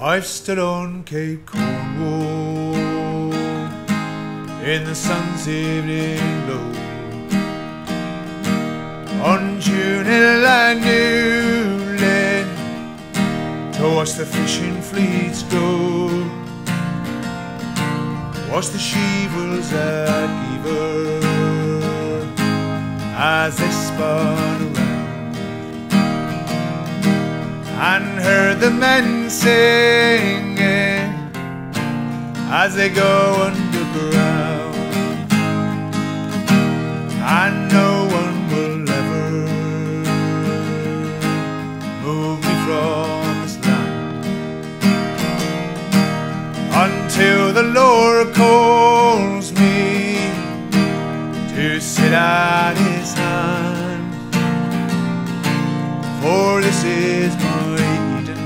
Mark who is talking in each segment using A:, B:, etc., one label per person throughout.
A: I've stood on Cape Cornwall in the sun's evening glow. On June Hill and Newlyn to watch the fishing fleets go. Watch the sheavers at Hever as they spun and heard the men singing as they go underground and no one will ever move me from this land. Until the Lord calls me to sit at for this is my Eden.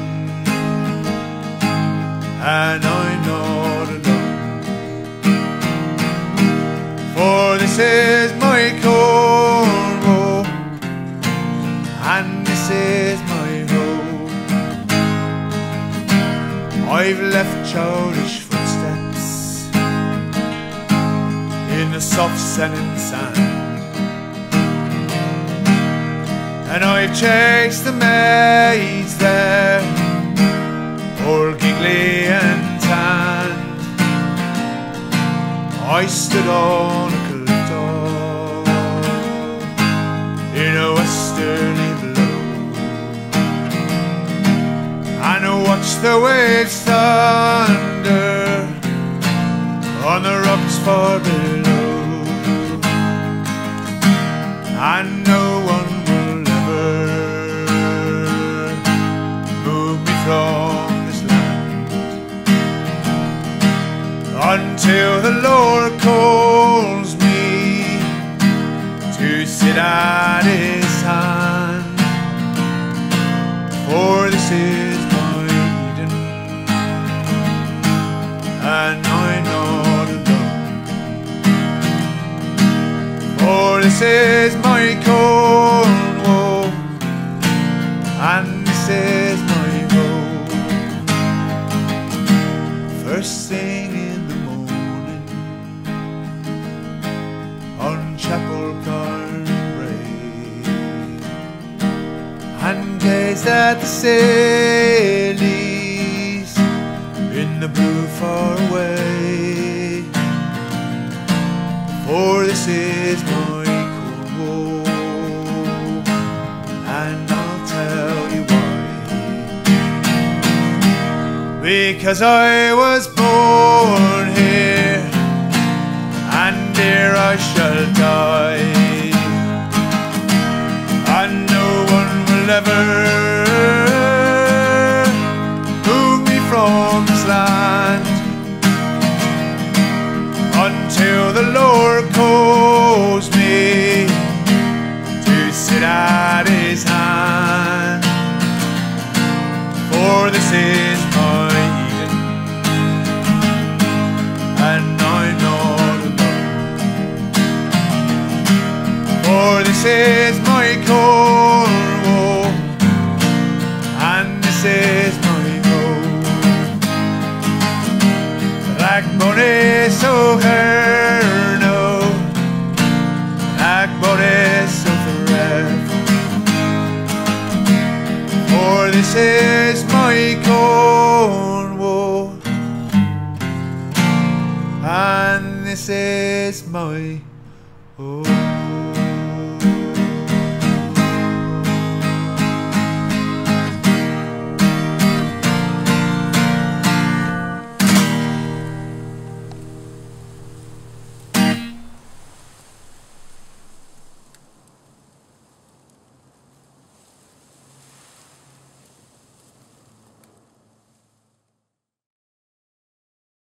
A: And I'm not alone. For this is my Cornwall. And this is my home. I've left childish footsteps in the soft scented sand and I've chased the maids there, all giggly and tanned. I stood on a cliff in a westerly blow, and I watched the waves thunder on the rocks far below, and no this is my Cornwall, and this is my home. First thing in the morning on Chapel Carnbray, and gaze at the Scillies in the blue far away. For this is my Because I was born here, and here I shall die, and no one will ever move me from this land until the Lord calls me to sit at His hand. For this is This is my Cornwall, and this is my home. Ragbone so herno, Ragbone so forever. For this is my Cornwall, and this is my home.